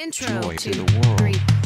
Intro Joy to, to the world.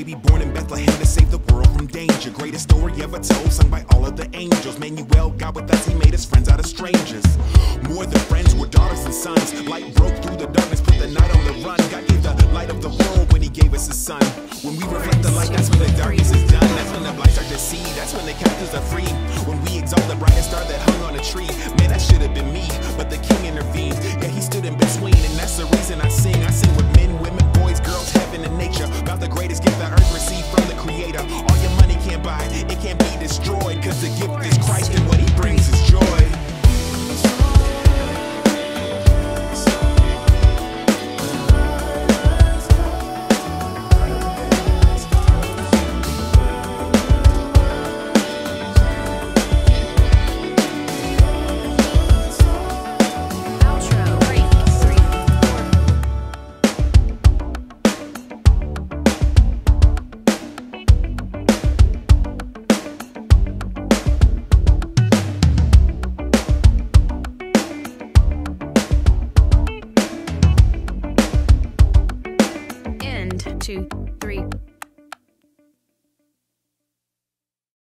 Baby born in Bethlehem to save the world from danger. Greatest story ever told, sung by all of the angels. Emmanuel, God with us, He made us friends out of strangers. More than friends, we're daughters and sons. Light broke through the darkness, put the night on the run. God gave the light of the world when He gave us His Son. When we reflect the light, that's when the darkness is done. That's when the blind start to see. That's when the captives are free. When we exalt the brightest star that hung on a tree. One, two, three.